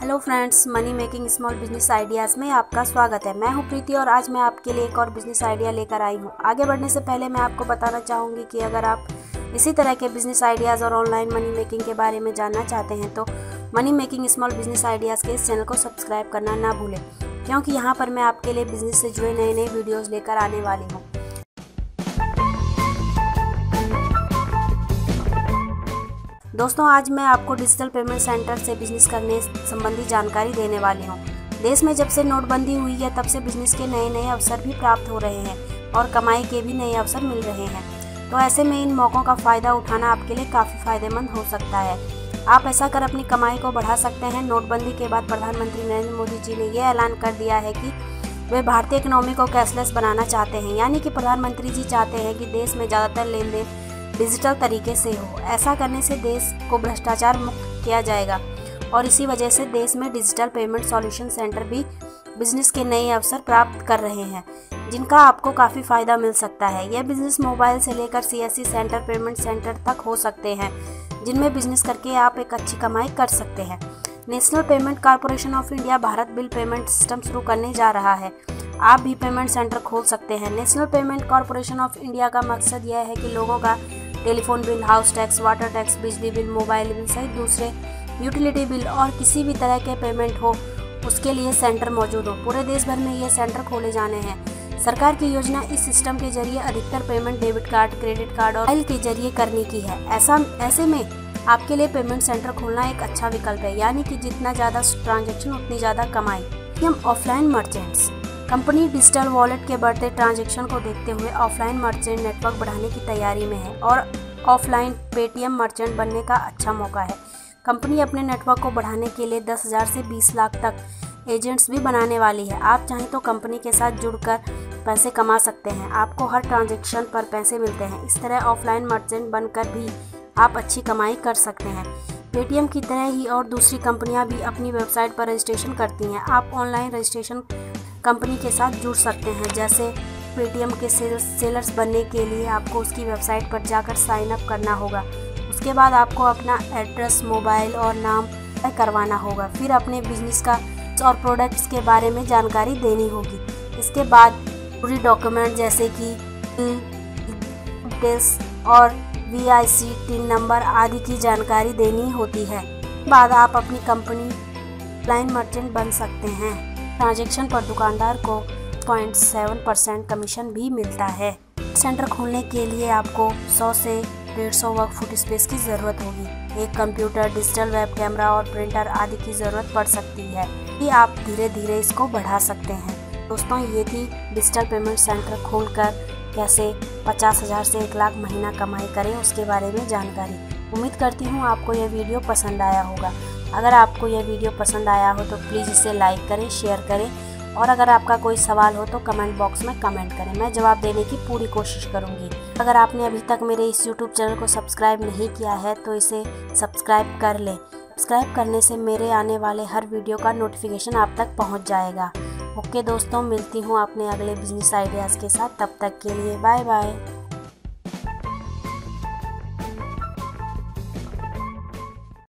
Hello friends money making small business ideas में आपका स्वागत है। मैं हूँ प्रीति और आज मैं आपके लिए एक और बिज़नेस आइडिया लेकर आई हूँ। आगे बढ़ने से पहले मैं आपको बताना चाहूँगी कि अगर आप इसी तरह के बिज़नेस आइडियाज़ और ऑनलाइन मनी मेकिंग के बारे में जानना चाहते हैं तो money making small business ideas के इस चैनल को सब्सक्राइब करना ना भूलें, क्योंकि यहाँ पर मैं आपके लिए बिज़नेस से जुड़े नए नए वीडियोज़ लेकर आने वाली हूँ। दोस्तों, आज मैं आपको डिजिटल पेमेंट सेंटर से बिज़नेस करने संबंधी जानकारी देने वाली हूँ। देश में जब से नोटबंदी हुई है, तब से बिज़नेस के नए नए अवसर भी प्राप्त हो रहे हैं और कमाई के भी नए अवसर मिल रहे हैं। तो ऐसे में इन मौक़ों का फ़ायदा उठाना आपके लिए काफ़ी फ़ायदेमंद हो सकता है। आप ऐसा कर अपनी कमाई को बढ़ा सकते हैं। नोटबंदी के बाद प्रधानमंत्री नरेंद्र मोदी जी ने यह ऐलान कर दिया है कि वे भारतीय इकोनॉमी को कैशलेस बनाना चाहते हैं। यानी कि प्रधानमंत्री जी चाहते हैं कि देश में ज़्यादातर लेन देन डिजिटल तरीके से हो। ऐसा करने से देश को भ्रष्टाचार मुक्त किया जाएगा और इसी वजह से देश में डिजिटल पेमेंट सॉल्यूशन सेंटर भी बिज़नेस के नए अवसर प्राप्त कर रहे हैं, जिनका आपको काफ़ी फ़ायदा मिल सकता है। यह बिज़नेस मोबाइल से लेकर सीएससी सेंटर, पेमेंट सेंटर तक हो सकते हैं, जिनमें बिज़नेस करके आप एक अच्छी कमाई कर सकते हैं। National payment corporation of India Bharat bill payment system शुरू करने जा रहा है। आप भी पेमेंट सेंटर खोल सकते हैं। National payment corporation of India का मकसद यह है कि लोगों का telephone bill, house tax, water tax, बिजली बिल, मोबाइल बिल सहित दूसरे यूटिलिटी बिल और किसी भी तरह के पेमेंट हो, उसके लिए सेंटर मौजूद हो। पूरे देश भर में ये सेंटर खोले जाने हैं। सरकार की योजना इस सिस्टम के ज़रिए अधिकतर payment debit card, credit card और मोबाइल के ज़रिए करने की है। ऐसा, ऐसे में आपके लिए पेमेंट सेंटर खोलना एक अच्छा विकल्प है, यानी कि जितना ज़्यादा ट्रांजेक्शन, उतनी ज़्यादा कमाई। हम offline merchants. Company digital wallet के बढ़ते ट्रांजैक्शन को देखते हुए ऑफलाइन मर्चेंट नेटवर्क बढ़ाने की तैयारी में है और ऑफलाइन पेटीएम मर्चेंट बनने का अच्छा मौका है। कंपनी अपने नेटवर्क को बढ़ाने के लिए दस हज़ार से बीस लाख तक एजेंट्स भी बनाने वाली है। आप चाहें तो कंपनी के साथ जुड़कर पैसे कमा सकते हैं। आपको हर ट्रांजेक्शन पर पैसे मिलते हैं। इस तरह ऑफलाइन मर्चेंट बनकर भी आप अच्छी कमाई कर सकते हैं। पेटीएम की तरह ही और दूसरी कंपनियाँ भी अपनी वेबसाइट पर रजिस्ट्रेशन करती हैं। आप ऑनलाइन रजिस्ट्रेशन कंपनी के साथ जुड़ सकते हैं। जैसे पेटीएम के सेल्स सेलर्स बनने के लिए आपको उसकी वेबसाइट पर जाकर साइन अप करना होगा। उसके बाद आपको अपना एड्रेस मोबाइल और नाम करवाना होगा। फिर अपने बिज़नेस का और प्रोडक्ट्स के बारे में जानकारी देनी होगी। इसके बाद पूरी डॉक्यूमेंट जैसे कि डिटेल्स और V I C TIN number आदि की जानकारी देनी होती है। बाद आप अपनी कंपनी लाइन मर्चेंट बन सकते हैं। ट्रांजैक्शन पर दुकानदार को 0.7 परसेंट कमीशन भी मिलता है। सेंटर खोलने के लिए आपको 100 से 150 वर्क फुट स्पेस की ज़रूरत होगी। एक कंप्यूटर, डिजिटल वेब कैमरा और प्रिंटर आदि की ज़रूरत पड़ सकती है। कि आप धीरे धीरे इसको बढ़ा सकते हैं। दोस्तों, ये थी डिजिटल पेमेंट सेंटर खोलकर कैसे पचास हज़ार से एक लाख महीना कमाई करें, उसके बारे में जानकारी। उम्मीद करती हूँ आपको यह वीडियो पसंद आया होगा। अगर आपको यह वीडियो पसंद आया हो तो प्लीज़ इसे लाइक करें, शेयर करें और अगर आपका कोई सवाल हो तो कमेंट बॉक्स में कमेंट करें। मैं जवाब देने की पूरी कोशिश करूँगी। अगर आपने अभी तक मेरे इस यूट्यूब चैनल को सब्सक्राइब नहीं किया है तो इसे सब्सक्राइब कर लें। सब्सक्राइब करने से मेरे आने वाले हर वीडियो का नोटिफिकेशन आप तक पहुँच जाएगा। ओके दोस्तों, मिलती हूँ अपने अगले बिज़नेस आइडियाज़ के साथ। तब तक के लिए बाय बाय